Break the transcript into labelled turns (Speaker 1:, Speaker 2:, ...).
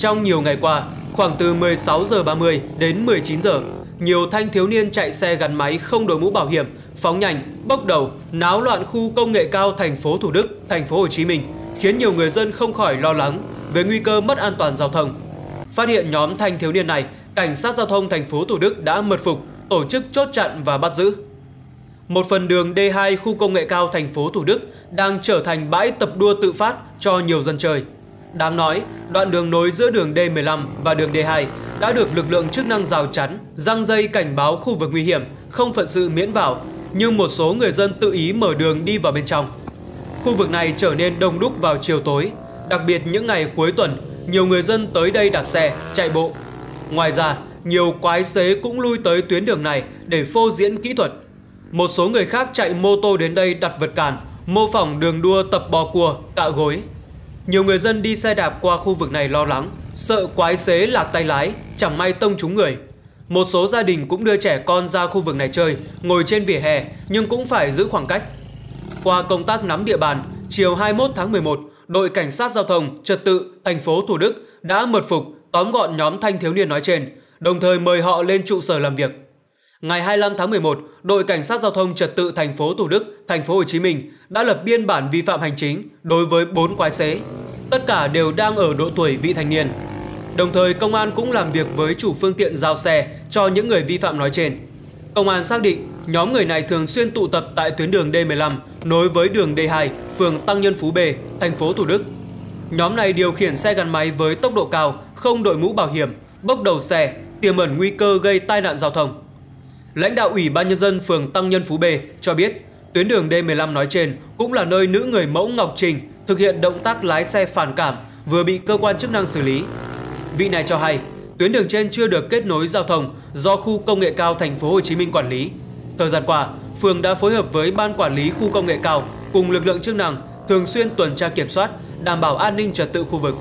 Speaker 1: Trong nhiều ngày qua, khoảng từ 16 giờ 30 đến 19 giờ, nhiều thanh thiếu niên chạy xe gắn máy không đội mũ bảo hiểm, phóng nhanh, bốc đầu, náo loạn khu công nghệ cao thành phố Thủ Đức, thành phố Hồ Chí Minh, khiến nhiều người dân không khỏi lo lắng về nguy cơ mất an toàn giao thông. Phát hiện nhóm thanh thiếu niên này, cảnh sát giao thông thành phố Thủ Đức đã mật phục, tổ chức chốt chặn và bắt giữ. Một phần đường D2 khu công nghệ cao thành phố Thủ Đức đang trở thành bãi tập đua tự phát cho nhiều dân chơi. Đáng nói, đoạn đường nối giữa đường D15 và đường D2 đã được lực lượng chức năng rào chắn, răng dây cảnh báo khu vực nguy hiểm, không phận sự miễn vào, nhưng một số người dân tự ý mở đường đi vào bên trong. Khu vực này trở nên đông đúc vào chiều tối, đặc biệt những ngày cuối tuần, nhiều người dân tới đây đạp xe, chạy bộ. Ngoài ra, nhiều quái xế cũng lui tới tuyến đường này để phô diễn kỹ thuật. Một số người khác chạy mô tô đến đây đặt vật cản, mô phỏng đường đua tập bò cua, tạ gối. Nhiều người dân đi xe đạp qua khu vực này lo lắng, sợ quái xế lạc tay lái, chẳng may tông trúng người. Một số gia đình cũng đưa trẻ con ra khu vực này chơi, ngồi trên vỉa hè nhưng cũng phải giữ khoảng cách. Qua công tác nắm địa bàn, chiều 21 tháng 11, đội cảnh sát giao thông trật tự thành phố Thủ Đức đã mật phục tóm gọn nhóm thanh thiếu niên nói trên, đồng thời mời họ lên trụ sở làm việc. Ngày 25 tháng 11, đội cảnh sát giao thông trật tự thành phố Thủ Đức, thành phố Hồ Chí Minh đã lập biên bản vi phạm hành chính đối với 4 quái xế. Tất cả đều đang ở độ tuổi vị thành niên. Đồng thời công an cũng làm việc với chủ phương tiện giao xe cho những người vi phạm nói trên. Công an xác định nhóm người này thường xuyên tụ tập tại tuyến đường D15 nối với đường D2, phường Tăng Nhân Phú B, thành phố Thủ Đức. Nhóm này điều khiển xe gắn máy với tốc độ cao, không đội mũ bảo hiểm, bốc đầu xe, tiềm ẩn nguy cơ gây tai nạn giao thông. Lãnh đạo Ủy ban Nhân dân phường Tăng Nhân Phú B cho biết, tuyến đường D15 nói trên cũng là nơi nữ người mẫu Ngọc Trình thực hiện động tác lái xe phản cảm vừa bị cơ quan chức năng xử lý. Vị này cho hay, tuyến đường trên chưa được kết nối giao thông do khu công nghệ cao thành phố Hồ Chí Minh quản lý. Thời gian qua, phường đã phối hợp với ban quản lý khu công nghệ cao cùng lực lượng chức năng thường xuyên tuần tra kiểm soát, đảm bảo an ninh trật tự khu vực.